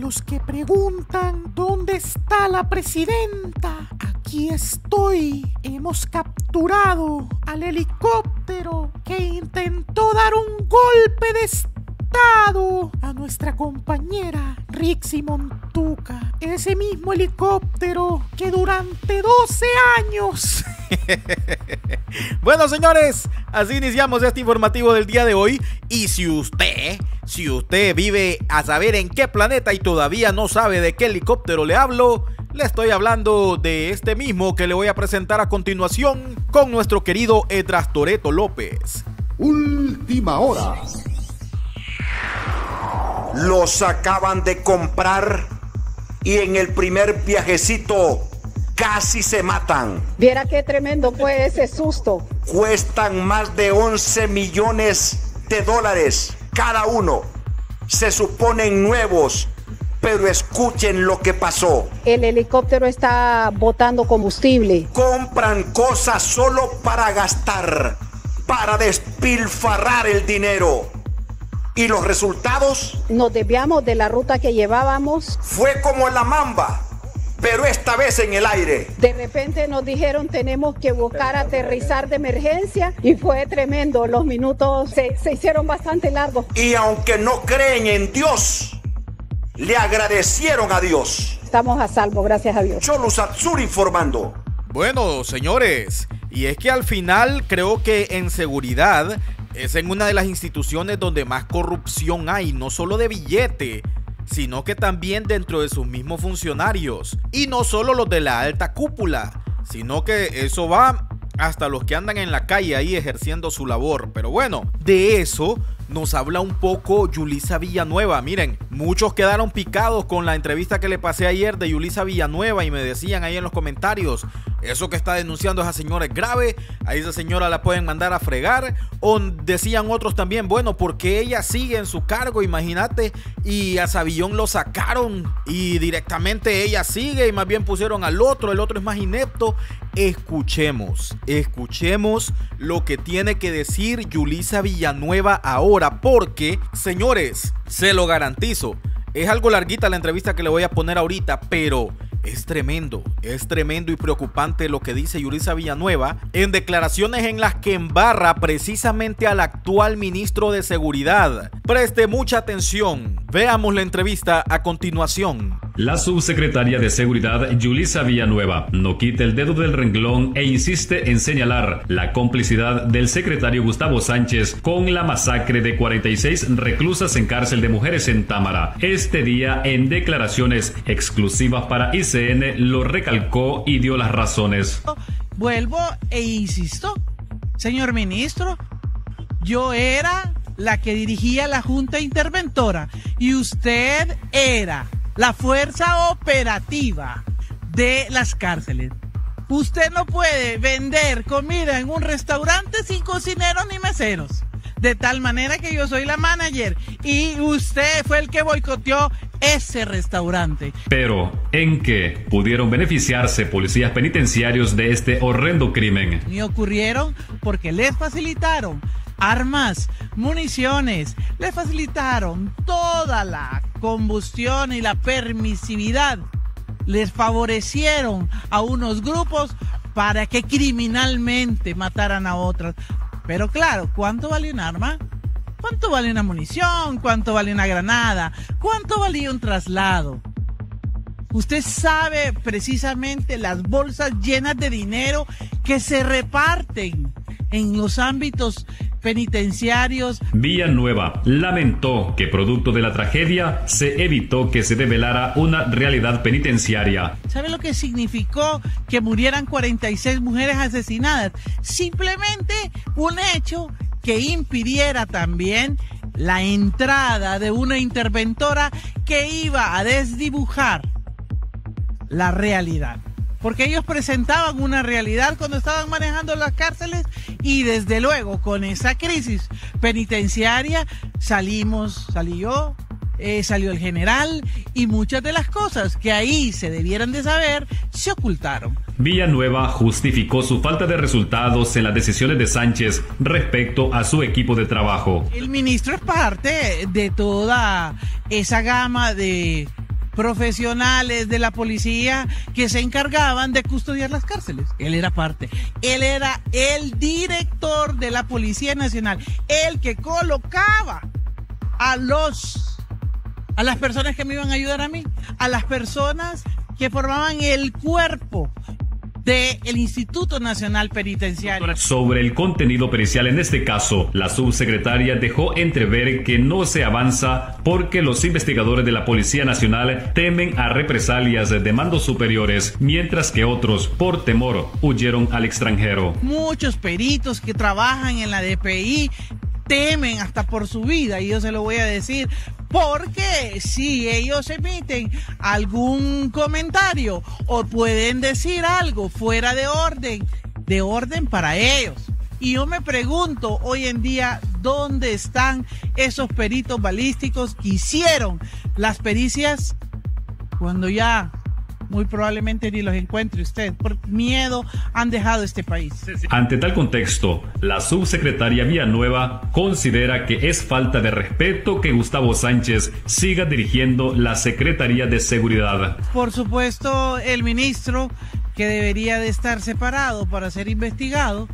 los que preguntan dónde está la presidenta, aquí estoy. Hemos capturado al helicóptero que intentó dar un golpe de estado a nuestra compañera Rixi Montuca. Ese mismo helicóptero que durante 12 años... bueno, señores, así iniciamos este informativo del día de hoy. Y si usted, si usted vive a saber en qué planeta y todavía no sabe de qué helicóptero le hablo, le estoy hablando de este mismo que le voy a presentar a continuación con nuestro querido Edras Toreto López. Última hora. Los acaban de comprar y en el primer viajecito casi se matan. Viera qué tremendo fue ese susto. Cuestan más de 11 millones de dólares cada uno. Se suponen nuevos, pero escuchen lo que pasó. El helicóptero está botando combustible. Compran cosas solo para gastar, para despilfarrar el dinero. ¿Y los resultados? Nos desviamos de la ruta que llevábamos. Fue como la mamba pero esta vez en el aire. De repente nos dijeron tenemos que buscar aterrizar de emergencia y fue tremendo. Los minutos se, hicieron bastante largos. Y aunque no creen en Dios, le agradecieron a Dios. Estamos a salvo, gracias a Dios. Cholo Satsur informando. Bueno, señores, y es que al final creo que en seguridad es en una de las instituciones donde más corrupción hay, no solo de billete, sino que también dentro de sus mismos funcionarios. Y no solo los de la alta cúpula, sino que eso va hasta los que andan en la calle ahí ejerciendo su labor. Pero bueno, de eso nos habla un poco Yulisa Villanueva. Miren, muchos quedaron picados con la entrevista que le pasé ayer de Yulisa Villanueva y me decían ahí en los comentarios, eso que está denunciando esa señora es grave, a esa señora la pueden mandar a fregar. O decían otros también, bueno, porque ella sigue en su cargo, imagínate, y a Sabillón lo sacaron y directamente ella sigue y más bien pusieron al otro, el otro es más inepto. Escuchemos, escuchemos lo que tiene que decir Yulisa Villanueva ahora porque, señores, se lo garantizo, es algo larguita la entrevista que le voy a poner ahorita, pero es tremendo, es tremendo y preocupante lo que dice Yurisa Villanueva en declaraciones en las que embarra precisamente al actual ministro de Seguridad. Preste mucha atención, veamos la entrevista a continuación. La subsecretaria de Seguridad, Yulisa Villanueva, no quita el dedo del renglón e insiste en señalar la complicidad del secretario Gustavo Sánchez con la masacre de 46 reclusas en cárcel de mujeres en Támara. Este día, en declaraciones exclusivas para ICN, lo recalcó y dio las razones. Vuelvo e insisto, señor ministro, yo era la que dirigía la Junta Interventora y usted era la fuerza operativa de las cárceles. Usted no puede vender comida en un restaurante sin cocineros ni meseros. De tal manera que yo soy la manager y usted fue el que boicoteó ese restaurante. Pero, ¿en qué pudieron beneficiarse policías penitenciarios de este horrendo crimen? Y ocurrieron porque les facilitaron armas, municiones, le facilitaron toda la combustión y la permisividad. Les favorecieron a unos grupos para que criminalmente mataran a otros. Pero claro, ¿cuánto vale un arma? ¿Cuánto vale una munición? ¿Cuánto vale una granada? ¿Cuánto valía un traslado? Usted sabe precisamente las bolsas llenas de dinero que se reparten en los ámbitos penitenciarios. Villanueva lamentó que producto de la tragedia se evitó que se develara una realidad penitenciaria. ¿Sabe lo que significó que murieran 46 mujeres asesinadas? Simplemente un hecho que impidiera también la entrada de una interventora que iba a desdibujar la realidad porque ellos presentaban una realidad cuando estaban manejando las cárceles y desde luego con esa crisis penitenciaria salimos, salió, eh, salió el general y muchas de las cosas que ahí se debieran de saber se ocultaron. Villanueva justificó su falta de resultados en las decisiones de Sánchez respecto a su equipo de trabajo. El ministro es parte de toda esa gama de profesionales de la policía que se encargaban de custodiar las cárceles. Él era parte. Él era el director de la Policía Nacional, el que colocaba a los a las personas que me iban a ayudar a mí, a las personas que formaban el cuerpo del Instituto Nacional Penitenciario. Sobre el contenido pericial en este caso, la subsecretaria dejó entrever que no se avanza porque los investigadores de la Policía Nacional temen a represalias de mandos superiores, mientras que otros, por temor, huyeron al extranjero. Muchos peritos que trabajan en la DPI temen hasta por su vida, y yo se lo voy a decir, porque si ellos emiten algún comentario o pueden decir algo fuera de orden, de orden para ellos. Y yo me pregunto hoy en día dónde están esos peritos balísticos que hicieron las pericias cuando ya muy probablemente ni los encuentre usted. Por miedo han dejado este país. Ante tal contexto, la subsecretaria Villanueva considera que es falta de respeto que Gustavo Sánchez siga dirigiendo la Secretaría de Seguridad. Por supuesto, el ministro, que debería de estar separado para ser investigado,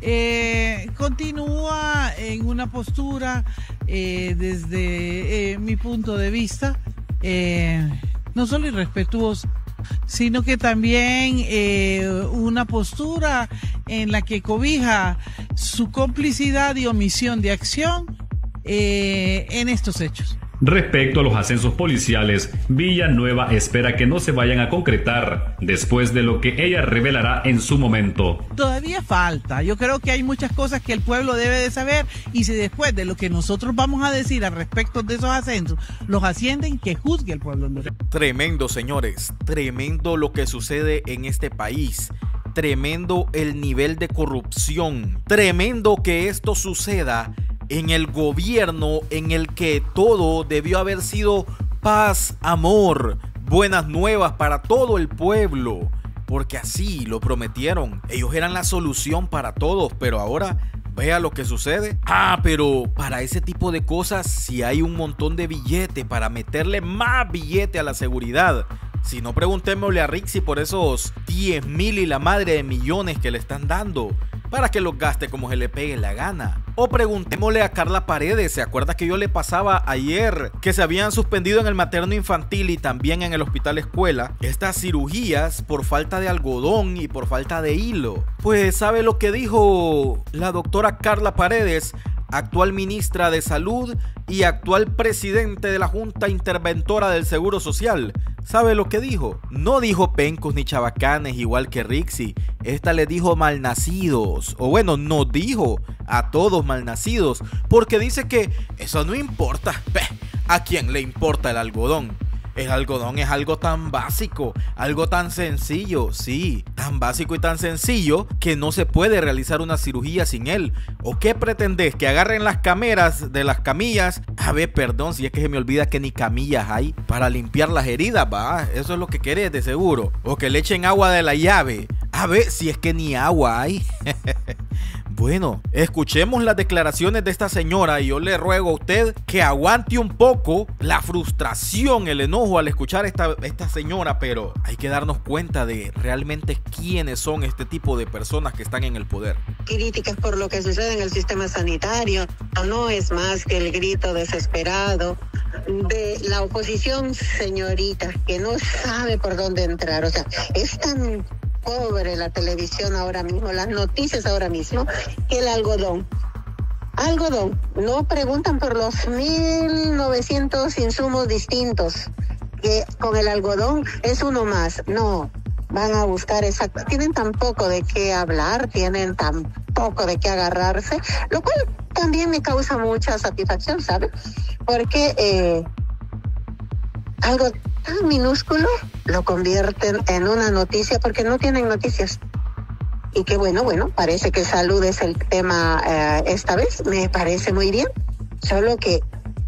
eh, continúa en una postura eh, desde eh, mi punto de vista eh, no solo irrespetuosa sino que también eh, una postura en la que cobija su complicidad y omisión de acción eh, en estos hechos. Respecto a los ascensos policiales, Villanueva espera que no se vayan a concretar después de lo que ella revelará en su momento. Todavía falta. Yo creo que hay muchas cosas que el pueblo debe de saber y si después de lo que nosotros vamos a decir al respecto de esos ascensos los ascienden, que juzgue el pueblo. Tremendo, señores. Tremendo lo que sucede en este país. Tremendo el nivel de corrupción. Tremendo que esto suceda en el gobierno en el que todo debió haber sido paz, amor, buenas nuevas para todo el pueblo. Porque así lo prometieron. Ellos eran la solución para todos, pero ahora vea lo que sucede. Ah, pero para ese tipo de cosas, si hay un montón de billete para meterle más billete a la seguridad. Si no, preguntémosle a Rixi por esos 10 mil y la madre de millones que le están dando para que los gaste como se le pegue la gana. O preguntémosle a Carla Paredes, ¿se acuerda que yo le pasaba ayer que se habían suspendido en el materno infantil y también en el hospital escuela estas cirugías por falta de algodón y por falta de hilo? Pues sabe lo que dijo la doctora Carla Paredes actual ministra de Salud y actual presidente de la Junta Interventora del Seguro Social. ¿Sabe lo que dijo? No dijo pencos ni chabacanes igual que Rixi. Esta le dijo malnacidos. O bueno, no dijo a todos malnacidos. Porque dice que eso no importa. ¿A quién le importa el algodón? El algodón es algo tan básico, algo tan sencillo, sí, tan básico y tan sencillo que no se puede realizar una cirugía sin él. ¿O qué pretendes? ¿Que agarren las cameras de las camillas? A ver, perdón, si es que se me olvida que ni camillas hay para limpiar las heridas, va. Eso es lo que querés de seguro. O que le echen agua de la llave. A ver, si es que ni agua hay. Bueno, escuchemos las declaraciones de esta señora y yo le ruego a usted que aguante un poco la frustración, el enojo al escuchar esta, esta señora, pero hay que darnos cuenta de realmente quiénes son este tipo de personas que están en el poder. Críticas por lo que sucede en el sistema sanitario no es más que el grito desesperado de la oposición, señorita, que no sabe por dónde entrar. O sea, es tan pobre la televisión ahora mismo, las noticias ahora mismo, que el algodón. Algodón, no preguntan por los 1900 insumos distintos, que con el algodón es uno más. No, van a buscar exacto. Tienen tan poco de qué hablar, tienen tan poco de qué agarrarse, lo cual también me causa mucha satisfacción, ¿sabe? Porque eh, algo minúsculo lo convierten en una noticia porque no tienen noticias. Y que bueno, bueno, parece que salud es el tema eh, esta vez, me parece muy bien, solo que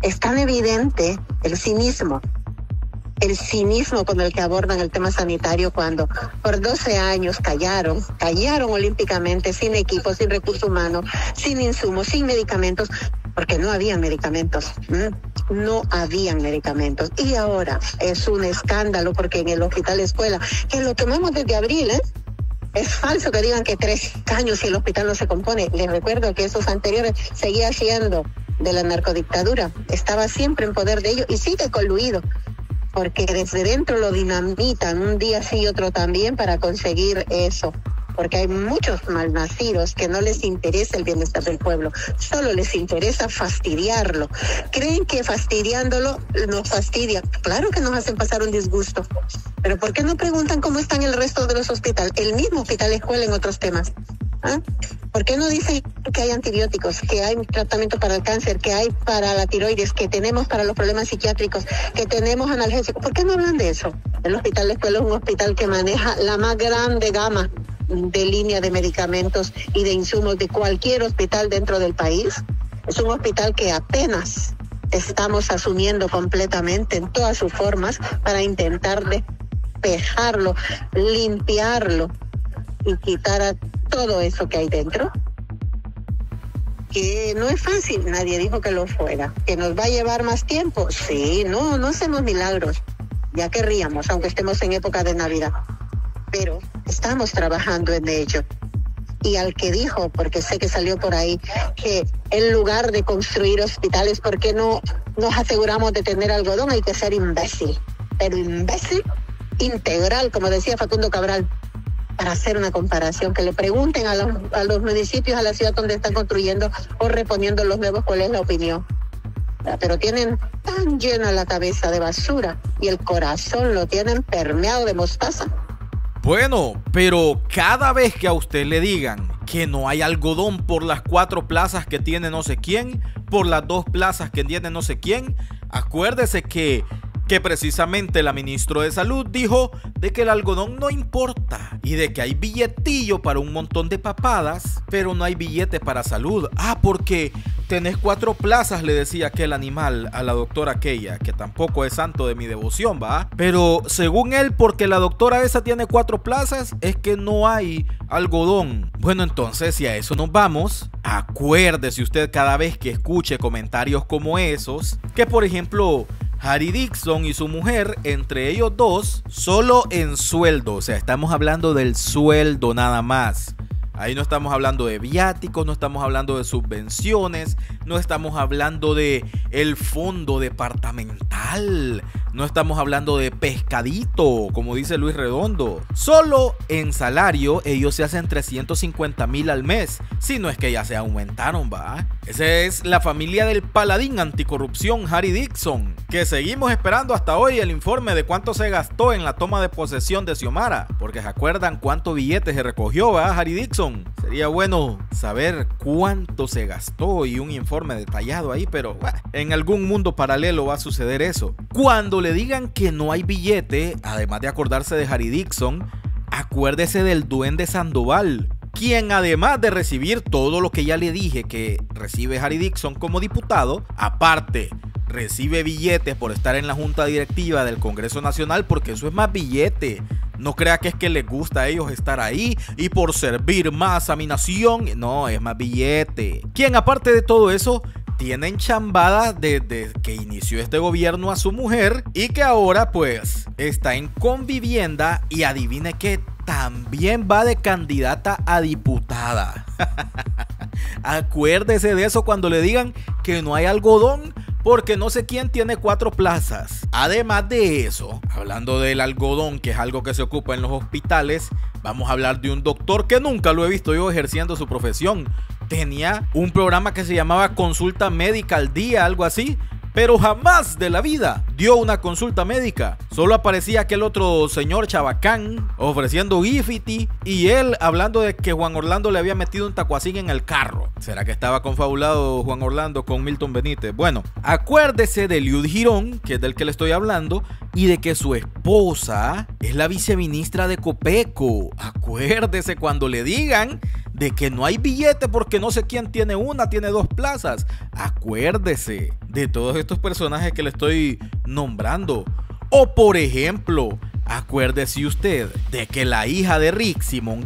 es tan evidente el cinismo, el cinismo con el que abordan el tema sanitario cuando por 12 años callaron, callaron olímpicamente, sin equipo, sin recursos humanos, sin insumos, sin medicamentos, porque no había medicamentos. ¿Mm? No habían medicamentos. Y ahora es un escándalo porque en el hospital escuela, que lo tomamos desde abril, ¿eh? Es falso que digan que tres años y el hospital no se compone. Les recuerdo que esos anteriores seguía siendo de la narcodictadura. Estaba siempre en poder de ellos y sigue coluido. Porque desde dentro lo dinamitan un día sí y otro también para conseguir eso porque hay muchos malnacidos que no les interesa el bienestar del pueblo, solo les interesa fastidiarlo. Creen que fastidiándolo nos fastidia. Claro que nos hacen pasar un disgusto, pero ¿por qué no preguntan cómo están el resto de los hospitales? El mismo hospital escuela en otros temas. ¿Ah? ¿Por qué no dicen que hay antibióticos, que hay tratamiento para el cáncer, que hay para la tiroides, que tenemos para los problemas psiquiátricos, que tenemos analgésicos? ¿Por qué no hablan de eso? El hospital de escuela es un hospital que maneja la más grande gama de línea de medicamentos y de insumos de cualquier hospital dentro del país. Es un hospital que apenas estamos asumiendo completamente en todas sus formas para intentar despejarlo, limpiarlo y quitar a todo eso que hay dentro. Que no es fácil, nadie dijo que lo fuera. Que nos va a llevar más tiempo, sí, no, no hacemos milagros. Ya querríamos, aunque estemos en época de Navidad pero estamos trabajando en ello. Y al que dijo, porque sé que salió por ahí, que en lugar de construir hospitales, ¿por qué no nos aseguramos de tener algodón? Hay que ser imbécil, pero imbécil integral, como decía Facundo Cabral, para hacer una comparación, que le pregunten a los, a los municipios, a la ciudad donde están construyendo o reponiendo los nuevos, cuál es la opinión. Pero tienen tan llena la cabeza de basura y el corazón lo tienen permeado de mostaza bueno, pero cada vez que a usted le digan que no hay algodón por las cuatro plazas que tiene no sé quién, por las dos plazas que tiene no sé quién, acuérdese que que precisamente la ministra de Salud dijo de que el algodón no importa y de que hay billetillo para un montón de papadas, pero no hay billete para salud. Ah, porque tenés cuatro plazas, le decía aquel animal a la doctora aquella, que tampoco es santo de mi devoción, ¿va? Pero según él, porque la doctora esa tiene cuatro plazas, es que no hay algodón. Bueno, entonces, si a eso nos vamos, acuérdese usted cada vez que escuche comentarios como esos, que por ejemplo, Harry Dixon y su mujer, entre ellos dos, solo en sueldo. O sea, estamos hablando del sueldo nada más. Ahí no estamos hablando de viáticos, no estamos hablando de subvenciones, no estamos hablando de el fondo departamental, no estamos hablando de pescadito, como dice Luis Redondo. Solo en salario ellos se hacen 350 mil al mes, si no es que ya se aumentaron, va. Esa es la familia del paladín anticorrupción Harry Dixon, que seguimos esperando hasta hoy el informe de cuánto se gastó en la toma de posesión de Xiomara, porque se acuerdan cuánto billete se recogió, va Harry Dixon. Sería bueno saber cuánto se gastó y un informe detallado ahí, pero en algún mundo paralelo va a suceder eso. Cuando le digan que no hay billete, además de acordarse de Harry Dixon, acuérdese del duende Sandoval, quien además de recibir todo lo que ya le dije que recibe Harry Dixon como diputado, aparte recibe billetes por estar en la junta directiva del Congreso Nacional, porque eso es más billete. No crea que es que les gusta a ellos estar ahí y por servir más a mi nación. No, es más billete. Quien aparte de todo eso tiene enchambada desde que inició este gobierno a su mujer y que ahora pues está en convivienda y adivine que también va de candidata a diputada. Acuérdese de eso cuando le digan que no hay algodón porque no sé quién tiene cuatro plazas. Además de eso, hablando del algodón, que es algo que se ocupa en los hospitales, vamos a hablar de un doctor que nunca lo he visto yo ejerciendo su profesión. Tenía un programa que se llamaba Consulta Médica al Día, algo así, pero jamás de la vida dio una consulta médica. Solo aparecía aquel otro señor Chabacán ofreciendo Gifiti y él hablando de que Juan Orlando le había metido un tacuacín en el carro. ¿Será que estaba confabulado Juan Orlando con Milton Benítez? Bueno, acuérdese de Liud Girón, que es del que le estoy hablando, y de que su esposa es la viceministra de Copeco. Acuérdese cuando le digan de que no hay billete porque no sé quién tiene una, tiene dos plazas. Acuérdese de todos estos personajes que le estoy nombrando. O por ejemplo, acuérdese usted de que la hija de Rick,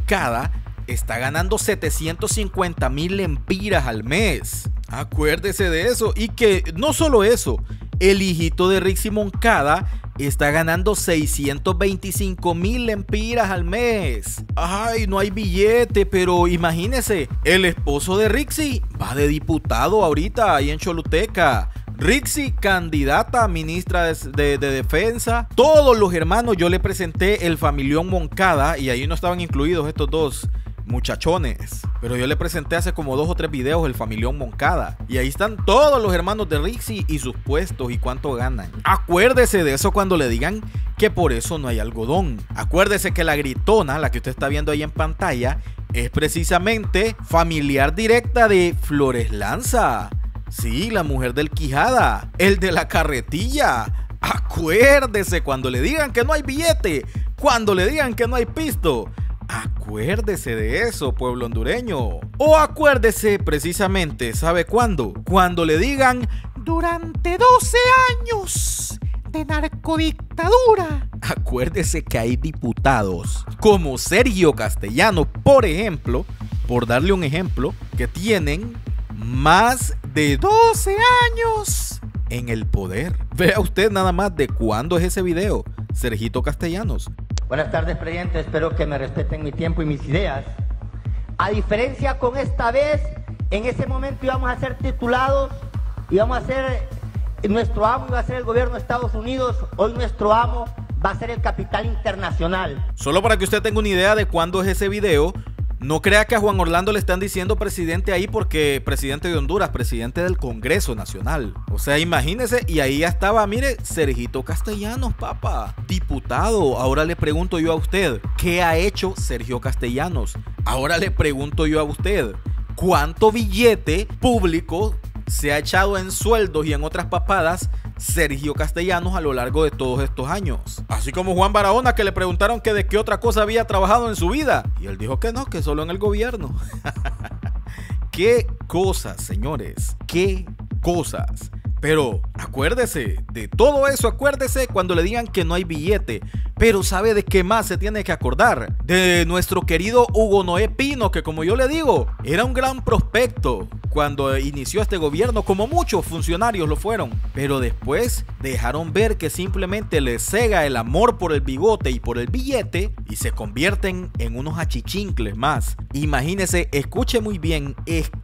Cada está ganando 750 mil lempiras al mes. Acuérdese de eso. Y que no solo eso, el hijito de Rixi Moncada está ganando 625 mil lempiras al mes. Ay, no hay billete, pero imagínese, el esposo de Rixi va de diputado ahorita ahí en Choluteca. Rixi, candidata a ministra de, de, defensa. Todos los hermanos, yo le presenté el familión Moncada y ahí no estaban incluidos estos dos muchachones. Pero yo le presenté hace como dos o tres videos el familión Moncada. Y ahí están todos los hermanos de Rixi y sus puestos y cuánto ganan. Acuérdese de eso cuando le digan que por eso no hay algodón. Acuérdese que la gritona, la que usted está viendo ahí en pantalla, es precisamente familiar directa de Flores Lanza. Sí, la mujer del Quijada, el de la carretilla. Acuérdese cuando le digan que no hay billete, cuando le digan que no hay pisto. Acuérdese de eso, pueblo hondureño. O acuérdese precisamente, ¿sabe cuándo? Cuando le digan durante 12 años de narcodictadura. Acuérdese que hay diputados como Sergio Castellano, por ejemplo, por darle un ejemplo, que tienen más de 12 años en el poder. Vea usted nada más de cuándo es ese video, Sergito Castellanos. Buenas tardes, presidente. Espero que me respeten mi tiempo y mis ideas. A diferencia con esta vez, en ese momento íbamos a ser titulados, íbamos a ser, nuestro amo iba a ser el gobierno de Estados Unidos, hoy nuestro amo va a ser el capital internacional. Solo para que usted tenga una idea de cuándo es ese video, no crea que a Juan Orlando le están diciendo presidente ahí porque presidente de Honduras, presidente del Congreso Nacional. O sea, imagínese, y ahí ya estaba, mire, Sergito Castellanos, papá, diputado. Ahora le pregunto yo a usted, ¿qué ha hecho Sergio Castellanos? Ahora le pregunto yo a usted, ¿cuánto billete público se ha echado en sueldos y en otras papadas Sergio Castellanos a lo largo de todos estos años. Así como Juan Barahona que le preguntaron que de qué otra cosa había trabajado en su vida. Y él dijo que no, que solo en el gobierno. qué cosas, señores. Qué cosas. Pero acuérdese, de todo eso acuérdese cuando le digan que no hay billete. Pero ¿sabe de qué más se tiene que acordar? De nuestro querido Hugo Noé Pino, que como yo le digo, era un gran prospecto cuando inició este gobierno, como muchos funcionarios lo fueron. Pero después dejaron ver que simplemente les cega el amor por el bigote y por el billete y se convierten en unos achichincles más. Imagínese, escuche muy bien, escuche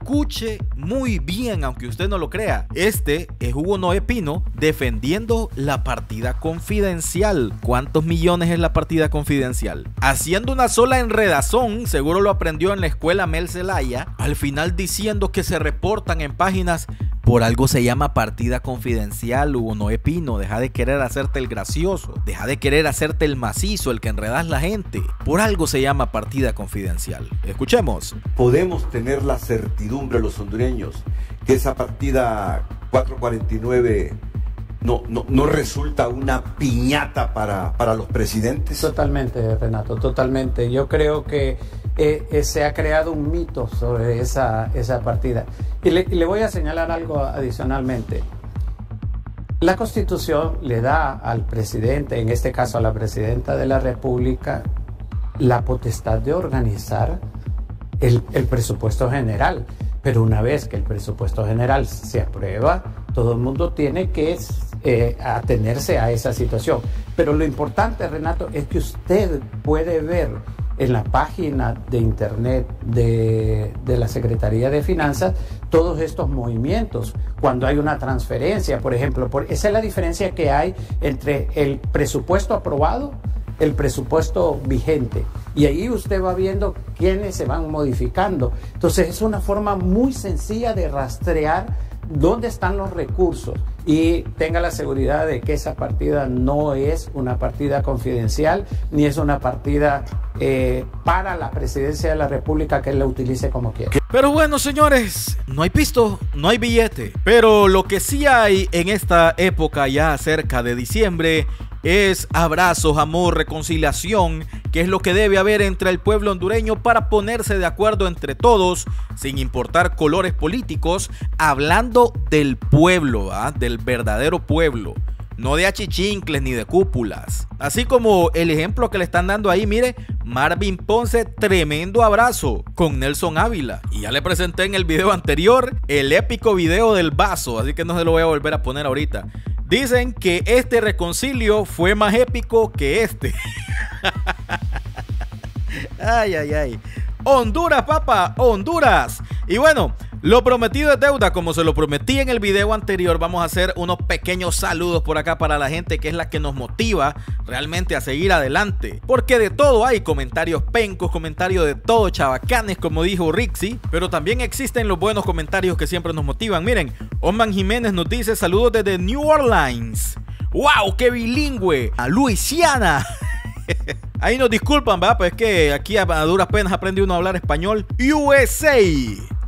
muy bien, aunque usted no lo crea. Este es Hugo Noé Pino defendiendo la partida confidencial. ¿Cuántos millones? es la partida confidencial. Haciendo una sola enredazón, seguro lo aprendió en la escuela Mel Zelaya, al final diciendo que se reportan en páginas por algo se llama partida confidencial, Hugo Noé Pino. Deja de querer hacerte el gracioso. Deja de querer hacerte el macizo, el que enredas la gente. Por algo se llama partida confidencial. Escuchemos. Podemos tener la certidumbre los hondureños que esa partida 449 no, no, no resulta una piñata para, para, los presidentes? Totalmente, Renato, totalmente. Yo creo que eh, eh, se ha creado un mito sobre esa, esa partida. Y le, y le voy a señalar algo adicionalmente. La Constitución le da al presidente, en este caso a la presidenta de la República, la potestad de organizar el, el presupuesto general. Pero una vez que el presupuesto general se aprueba, todo el mundo tiene que eh, atenerse a esa situación. Pero lo importante, Renato, es que usted puede ver en la página de internet de, de, la Secretaría de Finanzas todos estos movimientos. Cuando hay una transferencia, por ejemplo, por, esa es la diferencia que hay entre el presupuesto aprobado, el presupuesto vigente. Y ahí usted va viendo quiénes se van modificando. Entonces es una forma muy sencilla de rastrear dónde están los recursos y tenga la seguridad de que esa partida no es una partida confidencial ni es una partida eh, para la presidencia de la República que la utilice como quiera. Pero bueno, señores, no hay pisto, no hay billete. Pero lo que sí hay en esta época ya cerca de diciembre es abrazos, amor, reconciliación, que es lo que debe haber entre el pueblo hondureño para ponerse de acuerdo entre todos, sin importar colores políticos, hablando del pueblo, ¿ah? del verdadero pueblo. No de achichincles ni de cúpulas. Así como el ejemplo que le están dando ahí, mire, Marvin Ponce, tremendo abrazo con Nelson Ávila. Y ya le presenté en el video anterior el épico video del vaso, así que no se lo voy a volver a poner ahorita Dicen que este reconcilio fue más épico que este. ay, ay, ay. Honduras, papá, Honduras. Y bueno, lo prometido es deuda, como se lo prometí en el video anterior, vamos a hacer unos pequeños saludos por acá para la gente que es la que nos motiva realmente a seguir adelante. Porque de todo hay comentarios pencos, comentarios de todo chavacanes, como dijo Rixi, pero también existen los buenos comentarios que siempre nos motivan. Miren, Oman Jiménez nos dice saludos desde New Orleans. ¡Wow! ¡Qué bilingüe! A Luisiana. Ahí nos disculpan, ¿verdad? Pues es que aquí a duras penas aprende uno a hablar español. USA.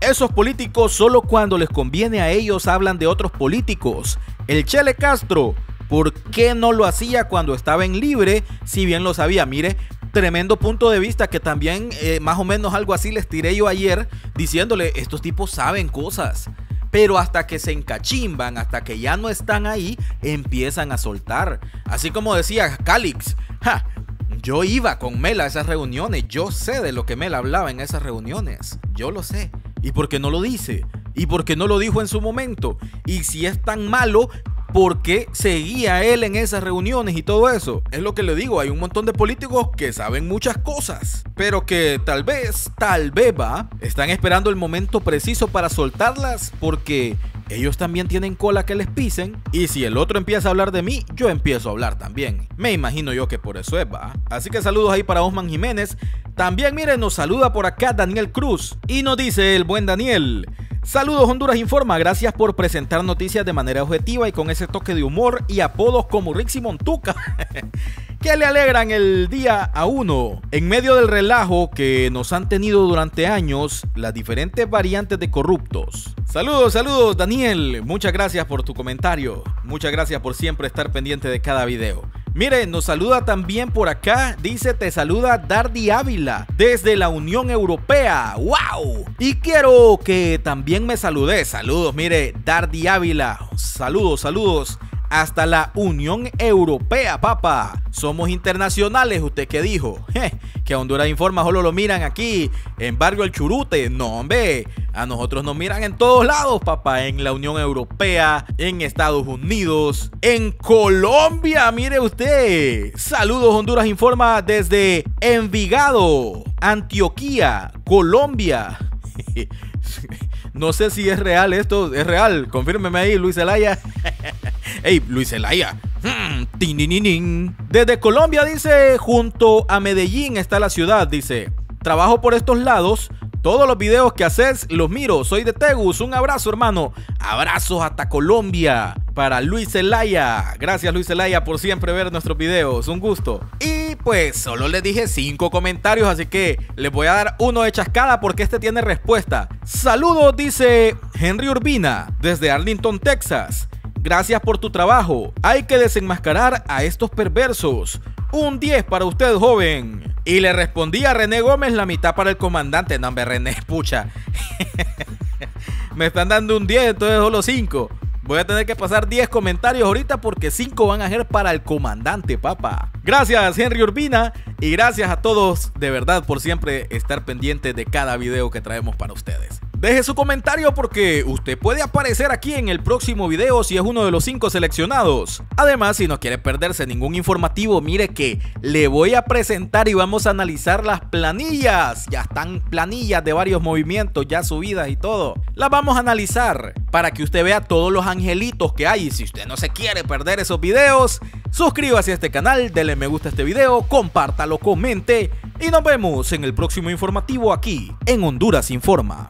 Esos políticos solo cuando les conviene a ellos hablan de otros políticos. El Chele Castro, ¿por qué no lo hacía cuando estaba en libre si bien lo sabía? Mire, tremendo punto de vista que también eh, más o menos algo así les tiré yo ayer diciéndole, estos tipos saben cosas. Pero hasta que se encachimban, hasta que ya no están ahí, empiezan a soltar. Así como decía Calix, yo iba con Mel a esas reuniones, yo sé de lo que Mel hablaba en esas reuniones, yo lo sé. ¿Y por qué no lo dice? ¿Y por qué no lo dijo en su momento? Y si es tan malo, ¿por qué seguía él en esas reuniones y todo eso? Es lo que le digo, hay un montón de políticos que saben muchas cosas, pero que tal vez, tal vez va, están esperando el momento preciso para soltarlas porque ellos también tienen cola que les pisen. Y si el otro empieza a hablar de mí, yo empiezo a hablar también. Me imagino yo que por eso es, va. Así que saludos ahí para Osman Jiménez. También, miren, nos saluda por acá Daniel Cruz. Y nos dice el buen Daniel. Saludos Honduras Informa, gracias por presentar noticias de manera objetiva y con ese toque de humor y apodos como Rixi Montuca. que le alegran el día a uno. En medio del relajo que nos han tenido durante años las diferentes variantes de corruptos. Saludos, saludos Daniel, muchas gracias por tu comentario, muchas gracias por siempre estar pendiente de cada video. Mire, nos saluda también por acá, dice te saluda Dardi Ávila desde la Unión Europea. ¡Wow! Y quiero que también me salude. Saludos, mire, Dardi Ávila. Saludos, saludos hasta la Unión Europea, papá. Somos internacionales, ¿usted qué dijo? que Honduras Informa solo lo miran aquí, en Barrio El Churute. No, hombre, a nosotros nos miran en todos lados, papá. En la Unión Europea, en Estados Unidos, en Colombia, mire usted. Saludos, Honduras Informa desde Envigado, Antioquía, Colombia. No sé si es real esto, es real. Confírmeme ahí, Luis Elaya. Ey, Luis Elaya. Hmm, Desde Colombia dice, junto a Medellín está la ciudad, dice. Trabajo por estos lados. Todos los videos que haces los miro. Soy de Tegus. Un abrazo, hermano. Abrazos hasta Colombia. Para Luis Elaya. Gracias, Luis Elaya, por siempre ver nuestros videos. Un gusto. Y pues solo les dije cinco comentarios, así que les voy a dar uno de chascada porque este tiene respuesta. Saludos, dice Henry Urbina, desde Arlington, Texas. Gracias por tu trabajo. Hay que desenmascarar a estos perversos. Un 10 para usted, joven. Y le respondí a René Gómez la mitad para el comandante. No, hombre, René, pucha. Me están dando un 10, entonces solo 5. Voy a tener que pasar 10 comentarios ahorita porque 5 van a ser para el comandante, papá. Gracias, Henry Urbina. Y gracias a todos, de verdad, por siempre estar pendientes de cada video que traemos para ustedes. Deje su comentario porque usted puede aparecer aquí en el próximo video si es uno de los 5 seleccionados. Además, si no quiere perderse ningún informativo, mire que le voy a presentar y vamos a analizar las planillas. Ya están planillas de varios movimientos ya subidas y todo. Las vamos a analizar para que usted vea todos los angelitos que hay. Y si usted no se quiere perder esos videos, suscríbase a este canal, denle me gusta a este video, compártalo, comente y nos vemos en el próximo informativo aquí en Honduras Informa.